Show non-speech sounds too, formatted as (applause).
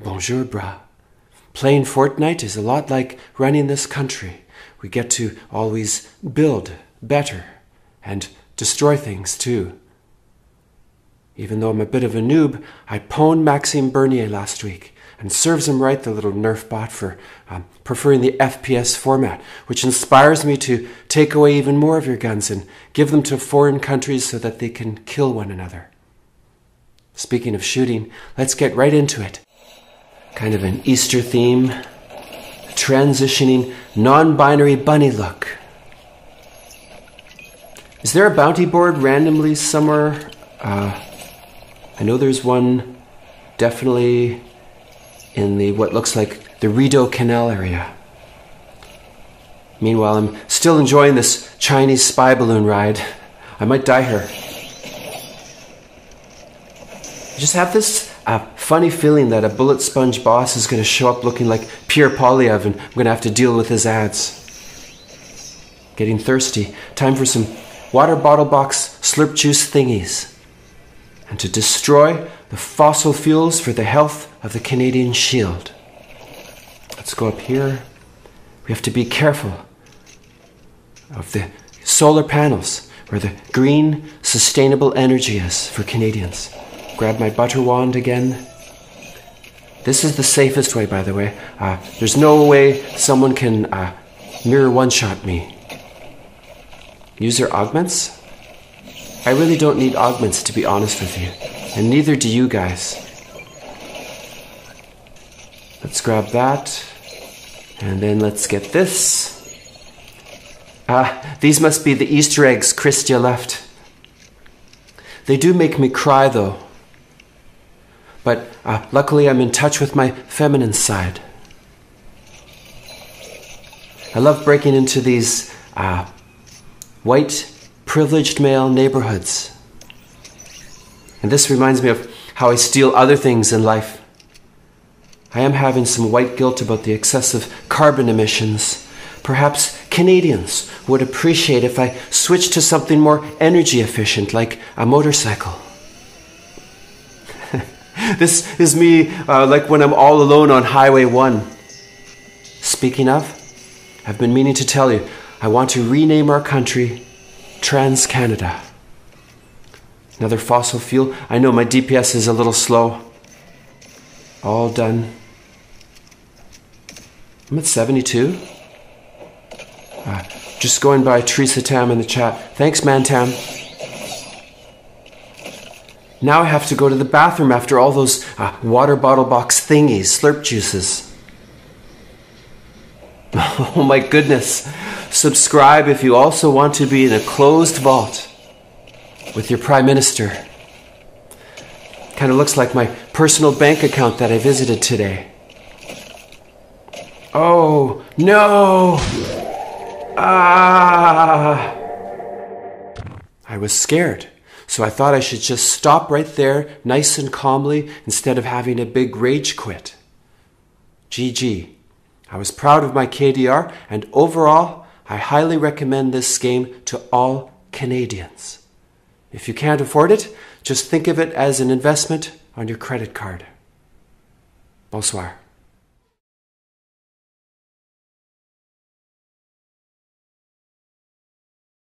Bonjour, bra. Playing Fortnite is a lot like running this country. We get to always build better and destroy things too. Even though I'm a bit of a noob, I pwned Maxime Bernier last week, and serves him right, the little Nerf bot, for um, preferring the FPS format, which inspires me to take away even more of your guns and give them to foreign countries so that they can kill one another. Speaking of shooting, let's get right into it. Kind of an Easter theme, transitioning non binary bunny look. Is there a bounty board randomly somewhere? Uh, I know there's one definitely in the what looks like the Rideau Canal area. Meanwhile, I'm still enjoying this Chinese spy balloon ride. I might die here. I just have this uh, funny feeling that a bullet sponge boss is going to show up looking like Pierre Poilievre and I'm going to have to deal with his ads. Getting thirsty. Time for some water bottle box slurp juice thingies. And to destroy the fossil fuels for the health of the Canadian Shield. Let's go up here. We have to be careful of the solar panels where the green, sustainable energy is for Canadians. Grab my butter wand again. This is the safest way, by the way. Uh, there's no way someone can uh, mirror one shot me. User augments? I really don't need augments, to be honest with you. And neither do you guys. Let's grab that. And then let's get this. Ah, these must be the Easter eggs Chrystia left. They do make me cry, though. But uh, luckily, I'm in touch with my feminine side. I love breaking into these uh, white, privileged male neighborhoods. And this reminds me of how I steal other things in life. I am having some white guilt about the excessive carbon emissions. Perhaps Canadians would appreciate if I switched to something more energy efficient, like a motorcycle. (laughs) this is me, uh, like when I'm all alone on Highway 1. Speaking of, I've been meaning to tell you, I want to rename our country Trans Canada. Another fossil fuel. I know my DPS is a little slow. All done. I'm at 72. Uh, just going by Theresa Tam in the chat. Thanks, man Tam. Now I have to go to the bathroom after all those uh, water bottle box thingies, slurp juices. (laughs) Oh my goodness. Subscribe if you also want to be in a closed vault with your Prime Minister. Kind of looks like my personal bank account that I visited today. Oh, no! Ah! I was scared. So I thought I should just stop right there, nice and calmly, instead of having a big rage quit. GG. I was proud of my KDR, and overall, I highly recommend this game to all Canadians. If you can't afford it, just think of it as an investment on your credit card. Bonsoir.